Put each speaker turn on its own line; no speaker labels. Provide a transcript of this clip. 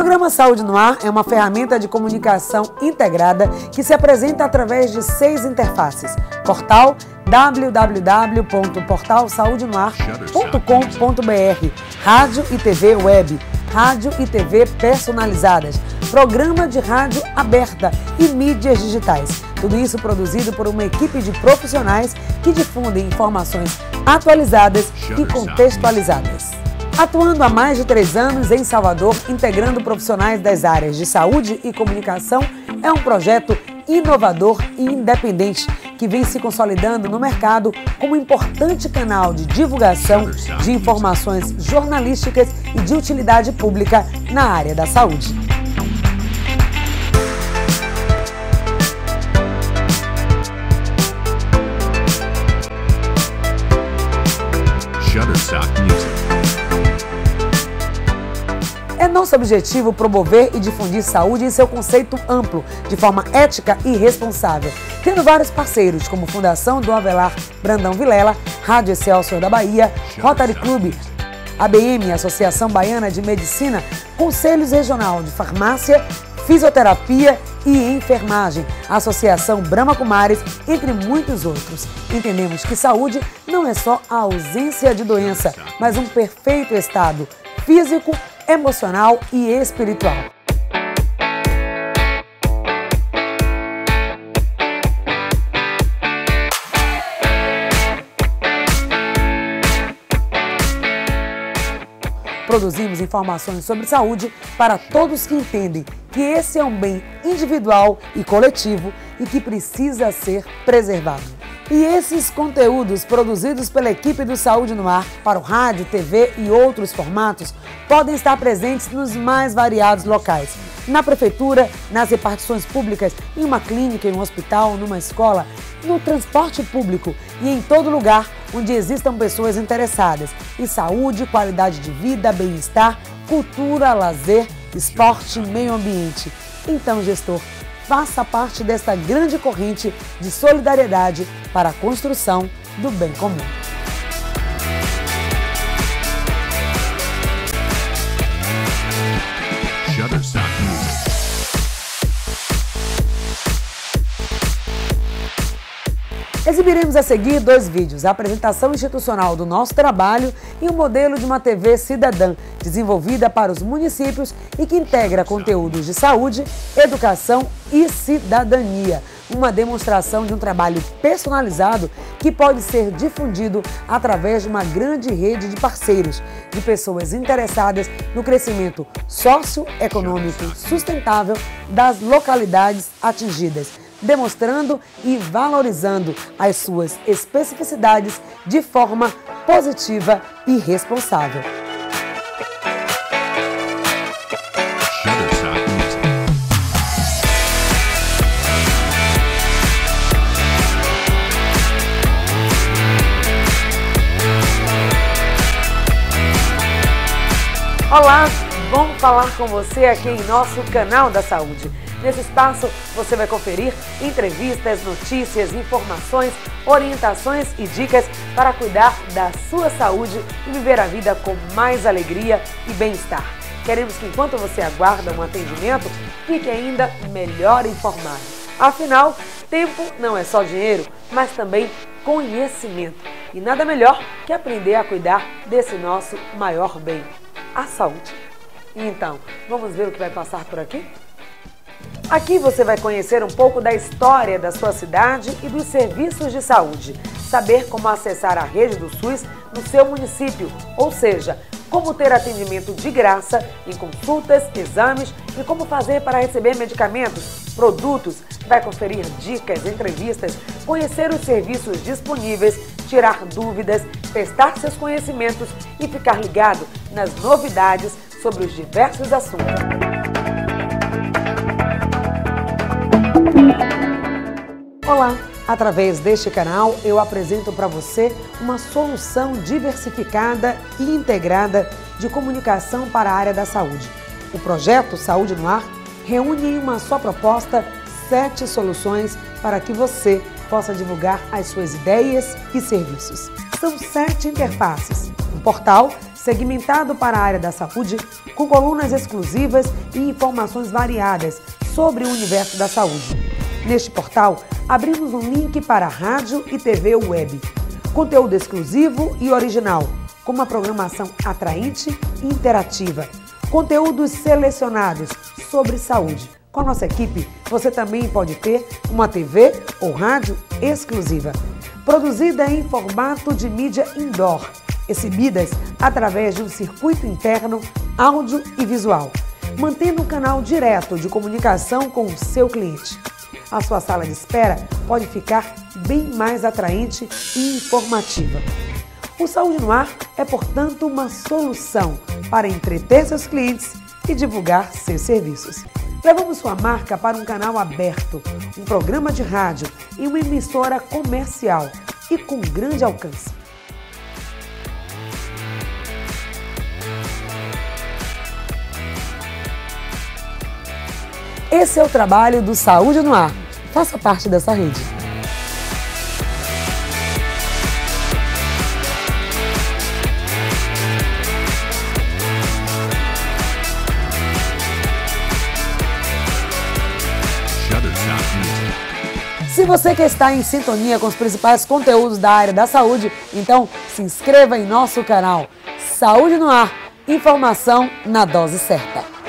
programa Saúde no Ar é uma ferramenta de comunicação integrada que se apresenta através de seis interfaces. Portal www.portalsaudenoar.com.br Rádio e TV Web, rádio e TV personalizadas, programa de rádio aberta e mídias digitais. Tudo isso produzido por uma equipe de profissionais que difundem informações atualizadas e contextualizadas. Atuando há mais de três anos em Salvador, integrando profissionais das áreas de saúde e comunicação, é um projeto inovador e independente que vem se consolidando no mercado como importante canal de divulgação de informações jornalísticas e de utilidade pública na área da saúde. Shutterstock nosso objetivo promover e difundir saúde em seu conceito amplo, de forma ética e responsável, tendo vários parceiros, como Fundação do Avelar Brandão Vilela, Rádio Excelsior da Bahia, Rotary Club, ABM, Associação Baiana de Medicina, Conselhos Regional de Farmácia, Fisioterapia e Enfermagem, Associação Brahma Kumaris, entre muitos outros. Entendemos que saúde não é só a ausência de doença, mas um perfeito estado físico, emocional e espiritual. Produzimos informações sobre saúde para todos que entendem que esse é um bem individual e coletivo e que precisa ser preservado. E esses conteúdos produzidos pela equipe do Saúde no Ar para o rádio, TV e outros formatos podem estar presentes nos mais variados locais. Na prefeitura, nas repartições públicas, em uma clínica, em um hospital, numa escola, no transporte público e em todo lugar onde existam pessoas interessadas em saúde, qualidade de vida, bem-estar, cultura, lazer, esporte meio ambiente. Então, gestor, faça parte desta grande corrente de solidariedade para a construção do bem comum. Exibiremos a seguir dois vídeos, a apresentação institucional do nosso trabalho e o modelo de uma TV cidadã, desenvolvida para os municípios e que integra conteúdos de saúde, educação e cidadania. Uma demonstração de um trabalho personalizado que pode ser difundido através de uma grande rede de parceiros, de pessoas interessadas no crescimento socioeconômico sustentável das localidades atingidas demonstrando e valorizando as suas especificidades de forma positiva e responsável. Olá, vamos falar com você aqui em nosso canal da saúde. Nesse espaço você vai conferir entrevistas, notícias, informações, orientações e dicas para cuidar da sua saúde e viver a vida com mais alegria e bem-estar. Queremos que enquanto você aguarda um atendimento, fique ainda melhor informado. Afinal, tempo não é só dinheiro, mas também conhecimento. E nada melhor que aprender a cuidar desse nosso maior bem, a saúde. Então, vamos ver o que vai passar por aqui? Aqui você vai conhecer um pouco da história da sua cidade e dos serviços de saúde, saber como acessar a rede do SUS no seu município, ou seja, como ter atendimento de graça em consultas, exames e como fazer para receber medicamentos, produtos, vai conferir dicas, entrevistas, conhecer os serviços disponíveis, tirar dúvidas, testar seus conhecimentos e ficar ligado nas novidades sobre os diversos assuntos. Através deste canal eu apresento para você uma solução diversificada e integrada de comunicação para a área da saúde. O projeto Saúde no Ar reúne em uma só proposta sete soluções para que você possa divulgar as suas ideias e serviços. São sete interfaces um portal segmentado para a área da saúde, com colunas exclusivas e informações variadas sobre o universo da saúde. Neste portal, abrimos um link para rádio e TV web. Conteúdo exclusivo e original, com uma programação atraente e interativa. Conteúdos selecionados sobre saúde. Com a nossa equipe, você também pode ter uma TV ou rádio exclusiva, produzida em formato de mídia indoor exibidas através de um circuito interno áudio e visual, mantendo um canal direto de comunicação com o seu cliente. A sua sala de espera pode ficar bem mais atraente e informativa. O Saúde no Ar é, portanto, uma solução para entreter seus clientes e divulgar seus serviços. Levamos sua marca para um canal aberto, um programa de rádio e uma emissora comercial e com grande alcance. Esse é o trabalho do Saúde no Ar. Faça parte dessa rede. Se você quer estar em sintonia com os principais conteúdos da área da saúde, então se inscreva em nosso canal. Saúde no Ar. Informação na dose certa.